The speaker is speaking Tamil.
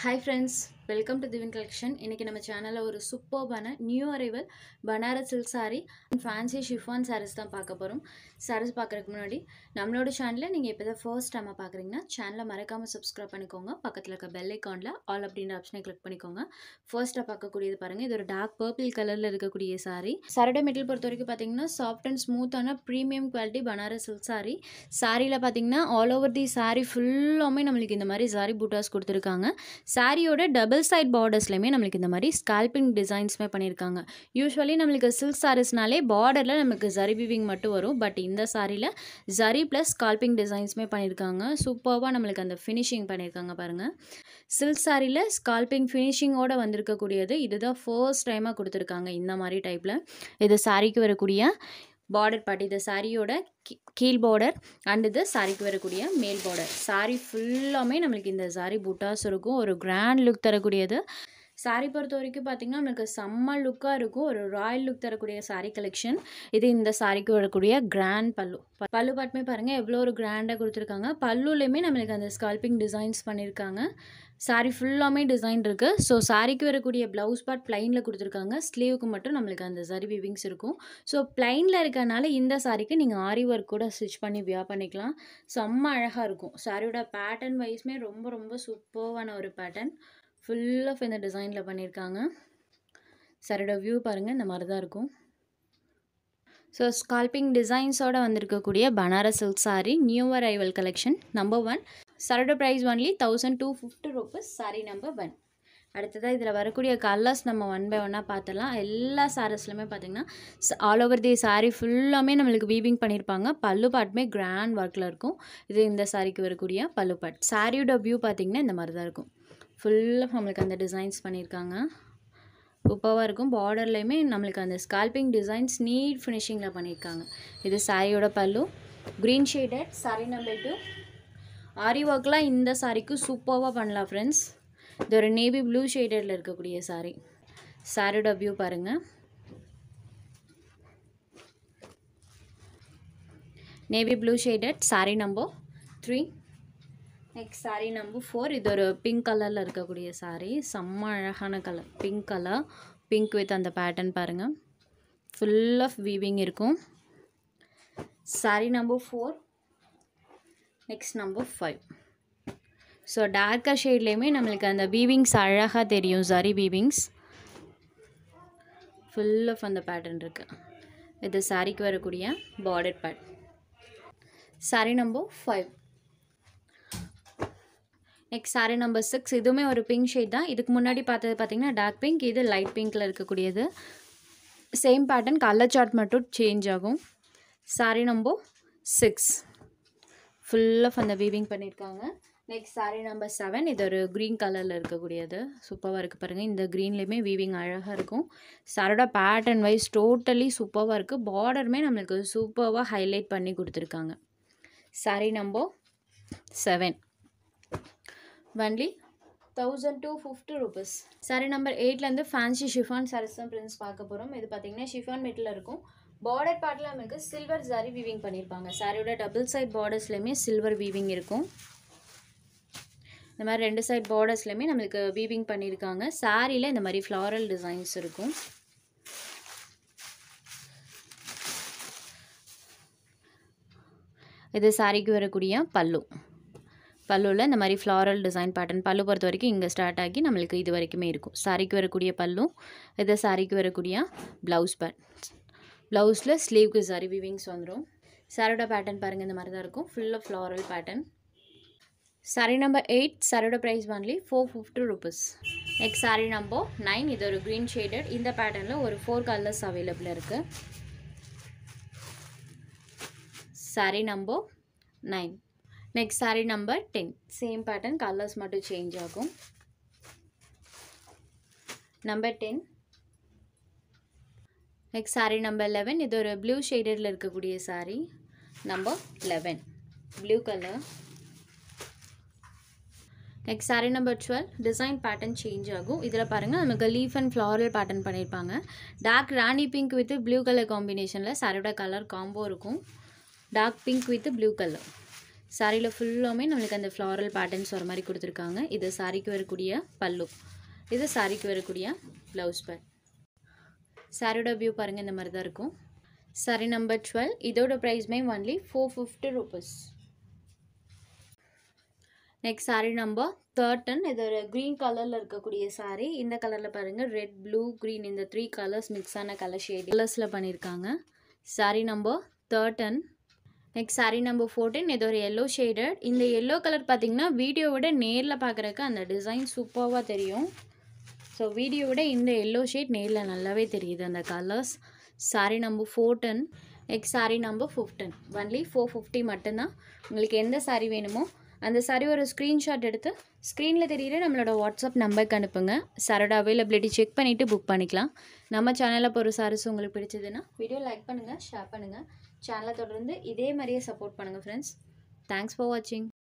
Hi friends welcome to Divin collection இன்றைக்கி நம்ம சேனலில் ஒரு சூப்பர்பான new arrival Banaras silk and fancy chiffon saris தான் பார்க்க போகிறோம் சாரீஸ் பார்க்குறதுக்கு முன்னாடி நம்மளோட சேனலில் நீங்கள் இப்போ தான் ஃபர்ஸ்ட் டைமாக பார்க்குறீங்கன்னா சேனலை மறக்காமல் சப்ஸ்கிரைப் பண்ணிக்கோங்க. பக்கத்தில் இருக்க பெல் ஐக்கானில் ஆல் அப்படின்ற ஆப்ஷனை கிளிக் பண்ணிக்கோங்க. ஃபர்ஸ்ட்டாக பார்க்கக்கூடியது பாருங்கள் இது ஒரு டார்க் பர்பிள் கலரில் இருக்கக்கூடிய saree. சரடை மெட்டில் பொறுத்த வரைக்கும் பார்த்தீங்கன்னா soft and ஸ்மூத்தான premium quality Banaras silk saree. சாரியில் பார்த்தீங்கன்னா ஆல் ஓவர் தி saree ஃபுல்லாமே நம்மளுக்கு இந்த மாதிரி சாரி பூட்டாஸ் கொடுத்துருக்காங்க. சாரியோட டபுள் சைட் பார்டர்ஸ்லையுமே நம்மளுக்கு இந்த மாதிரி ஸ்கால்பிங் டிசைன்ஸுமே பண்ணியிருக்காங்க யூஸ்வலி நம்மளுக்கு சில்க் சாரீஸ்னாலே பார்டரில் நமக்கு ஜரி வீவிங் மட்டும் வரும். பட் இந்த சாரியில் ஜரி ப்ளஸ் ஸ்கால்பிங் டிசைன்ஸுமே பண்ணியிருக்காங்க சூப்பராக நம்மளுக்கு அந்த ஃபினிஷிங் பண்ணியிருக்காங்க பாருங்கள் சில்க் சாரியில் ஸ்கால்பிங் ஃபினிஷிங்கோட வந்திருக்கக்கூடியது. இதுதான் ஃபர்ஸ்ட் டைமாக கொடுத்துருக்காங்க இந்த மாதிரி டைப்பில் இது சாரிக்கு வரக்கூடிய பார்டர் பார்ட் இது சாரியோட கீழ் பார்டர் அண்ட் இது சாரிக்கு வரக்கூடிய மேல் பார்டர் சாரி ஃபுல்லாமே நம்மளுக்கு இந்த சாரி புட்டாஸ் இருக்கும். ஒரு கிராண்ட் லுக் தரக்கூடியது. சாரீ பொறுத்த வரைக்கும் பார்த்திங்கன்னா நம்மளுக்கு செம்ம லுக்காக இருக்கும். ஒரு ராயல் லுக் தரக்கூடிய சாரீ கலெக்ஷன் இது இந்த சாரிக்கு வரக்கூடிய கிராண்ட் பல்லு. ப- பல்லு பாட்டுமே பாருங்கள் எவ்வளோ ஒரு கிராண்டாக கொடுத்துருக்காங்க. பல்லுலேயுமே நம்மளுக்கு அந்த ஸ்கால்பிங் டிசைன்ஸ் பண்ணியிருக்காங்க. சாரி ஃபுல்லாமே டிசைன் இருக்குது ஸோ சாரிக்கு வரக்கூடிய ப்ளவுஸ் பார்ட் ப்ளைனில் கொடுத்துருக்காங்க. ஸ்லீவுக்கு மட்டும் நம்மளுக்கு அந்த சரி விவிங்ஸ் இருக்கும். ஸோ ப்ளைனில் இருக்கனால இந்த சாரிக்கு நீங்கள் ஆரி ஒர்க் கூட ஸ்டிச் பண்ணி வியா பண்ணிக்கலாம். செம்ம அழகாக இருக்கும். சாரியோட பேட்டர்ன் வைஸ்மே ரொம்ப ரொம்ப சூப்பர்வான ஒரு பேட்டர்ன் ஃபுல் ஆஃப் இந்த டிசைனில் பண்ணியிருக்காங்க சரோட வியூ பாருங்கள் இந்த மாதிரி தான் இருக்கும் ஸோ ஸ்கால்பிங் டிசைன்ஸோட வந்திருக்கக்கூடிய Banaras silk sari new arrival collection number one சரோட price only thousand two fifty rupees sari number one அடுத்ததாக இதில் வரக்கூடிய கலர்ஸ் நம்ம ஒன் பை ஒன்னாக பார்த்துடலாம் எல்லா சாரீஸ்லையுமே பார்த்திங்கன்னா ஆல் ஓவர் தி சாரீ ஃபுல்லாமே நம்மளுக்கு வீவிங் பண்ணியிருப்பாங்க பல்லு பாட்டுமே கிராண்ட் ஒர்க்கில் இருக்கும். இது இந்த சாரிக்கு வரக்கூடிய பல்லு பாட் சாரியோட வியூ பார்த்திங்கன்னா இந்த மாதிரி தான் இருக்கும். ஃபுல்லாக நம்மளுக்கு அந்த டிசைன்ஸ் பண்ணியிருக்காங்க. சூப்பராக இருக்கும் பார்டர்லையுமே நம்மளுக்கு அந்த ஸ்கால்பிங் டிசைன்ஸ் நீட் ஃபினிஷிங்கில் பண்ணியிருக்காங்க. இது சாரியோட பல்லு green shaded sari number two aari ஒர்க்லாம் இந்த சாரிக்கு சூப்பராக பண்ணலாம் ஃப்ரெண்ட்ஸ் இது ஒரு நேவி ப்ளூ ஷேடடில் இருக்கக்கூடிய சாரி சாரியோட வியூ பாருங்கள் navy blue shaded sari number three next sari number four இது ஒரு பிங்க் கலரில் இருக்கக்கூடிய சாரி செம்ம அழகான colour pink colour pink with அந்த பேட்டர்ன் பாருங்கள் ஃபுல் ஆஃப் வீவிங் இருக்கும். Sari number four next number five so டார்க்காக ஷேட்லேயுமே நம்மளுக்கு அந்த வீவிங்ஸ் அழகாக தெரியும் சாரி வீவிங்ஸ் ஃபுல் ஆஃப் அந்த பேட்டர்ன் இருக்குது இது சாரிக்கு வரக்கூடிய border bad sari number five next sari number six இதுவுமே ஒரு பிங்க் ஷேட் தான். இதுக்கு முன்னாடி பார்த்தது பார்த்தீங்கன்னா டார்க் பிங்க் இது லைட் பிங்க்கில் இருக்கக்கூடியது. சேம் பேட்டர்ன் கலர் சார்ட் மட்டும் சேஞ்ச் ஆகும். சாரி நம்பர் சிக்ஸ் ஃபுல்லாக அந்த வீவிங் பண்ணியிருக்காங்க நெக்ஸ்ட் சாரி நம்பர் செவன் இது ஒரு க்ரீன் கலரில் இருக்கக்கூடியது. சூப்பராக இருக்குது பாருங்கள் இந்த க்ரீன்லேயுமே வீவிங் அழகாக இருக்கும். சாரோட பேட்டர்ன் வைஸ் டோட்டலி சூப்பராக இருக்குது பார்டருமே நம்மளுக்கு சூப்பராக ஹைலைட் பண்ணி கொடுத்துருக்காங்க. Sari number seven only thousand two fifty rupees sari number எயிட்லேருந்து fancy chiffon saris தான் பிரிண்ட்ஸ் பார்க்க போகிறோம் இது பார்த்தீங்கன்னா ஷிஃபான் மெட்டில் இருக்கும். பார்டர் பார்ட்டில் நமக்கு சில்வர் சாரி வீவிங் பண்ணியிருப்பாங்க சாரியோட டபுள் சைட் பார்டர்ஸ்லையுமே சில்வர் வீவிங் இருக்கும். இந்த மாதிரி ரெண்டு சைட் பார்டர்ஸ்லையுமே நம்மளுக்கு வீவிங் பண்ணியிருக்காங்க சாரியில் இந்த மாதிரி ஃப்ளாரல் டிசைன்ஸ் இருக்கும். இது சாரிக்கு வரக்கூடிய பல்லு. பல்லுவில் இந்த மாதிரி ஃப்ளாரல் டிசைன் பேட்டர்ன் பல்லு பொறுத்த வரைக்கும் இங்கே ஸ்டார்ட் ஆகி நம்மளுக்கு இது வரைக்குமே இருக்கும். சாரிக்கு வரக்கூடிய பல்லும் இது சாரிக்கு வரக்கூடிய ப்ளவுஸ் பேட் ப்ளவுஸில் ஸ்லீவ்க்கு சாரி விவிங்ஸ் வந்துடும் சாரோட பேட்டர்ன் பாருங்கள் இந்த மாதிரி தான் இருக்கும் ஃபுல்லாக floral pattern sari number eight சாரோட price only four fifty rupees next sari number nine இது ஒரு க்ரீன் ஷேடட் இந்த பேட்டர்னில் ஒரு ஃபோர் கலர்ஸ் அவைலபிள் இருக்குது sari number nine next sari number ten same pattern colours மட்டும் சேஞ்ச் ஆகும். Number ten next sari number eleven இது ஒரு ப்ளூ ஷேடடில் இருக்கக்கூடிய sari number eleven blue colour next sari number twelve design pattern change ஆகும். இதில் பாருங்கள் நமக்கு லீஃப் அண்ட் ஃப்ளாரல் பேட்டர்ன் பண்ணியிருப்பாங்க. Dark rani pink with blue colour காம்பினேஷனில் சாரியோட கலர் காம்போ இருக்கும். Dark pink with blue colour சாரியில் ஃபுல்லுமே நம்மளுக்கு அந்த ஃப்ளாரல் பேட்டர்ன்ஸ் வர மாதிரி கொடுத்துருக்காங்க. இது சாரிக்கு வரக்கூடிய பல்லு. இது சாரிக்கு வரக்கூடிய ப்ளவுஸ் பேர் சாரியோட வியூ பாருங்கள் இந்த மாதிரி தான் இருக்கும். சாரி நம்பர் டுவெல் இதோட ப்ரைஸ்மே only four fifty rupees next sari number thirteen இது ஒரு க்ரீன் கலரில் இருக்கக்கூடிய சாரீ இந்த கலரில் பாருங்கள் ரெட் ப்ளூ க்ரீன் இந்த த்ரீ கலர்ஸ் மிக்ஸ் ஆன கலர் ஷேட் கலர்ஸில் பண்ணியிருக்காங்க sari number thirteen next sari number fourteen இது ஒரு எல்லோ ஷேடட் இந்த எல்லோ கலர் பார்த்தீங்கன்னா வீடியோவோட நேரில் பார்க்குறக்கு அந்த டிசைன் சூப்பராக தெரியும். ஸோ வீடியோவோட இந்த எல்லோ ஷேட் நேரில் நல்லாவே தெரியுது அந்த colours sari number fourteen next sari number fifteen only four fifty மட்டும்தான். உங்களுக்கு எந்த சாரீ வேணுமோ அந்த சாரி ஒரு ஸ்க்ரீன்ஷாட் எடுத்து ஸ்க்ரீனில் தெரியிற நம்மளோட வாட்ஸ்அப் நம்பருக்கு அனுப்புங்க. சாரோட அவைலபிலிட்டி செக் பண்ணிவிட்டு புக் பண்ணிக்கலாம். நம்ம சேனலில் போகிற சாரீஸ் உங்களுக்கு பிடிச்சதுன்னா வீடியோ லைக் பண்ணுங்கள் ஷேர் பண்ணுங்கள் சேனலை தொடர்ந்து இதே மாதிரியே சப்போர்ட் பண்ணுங்கள் ஃப்ரெண்ட்ஸ் தேங்க்ஸ் ஃபார் வாட்சிங்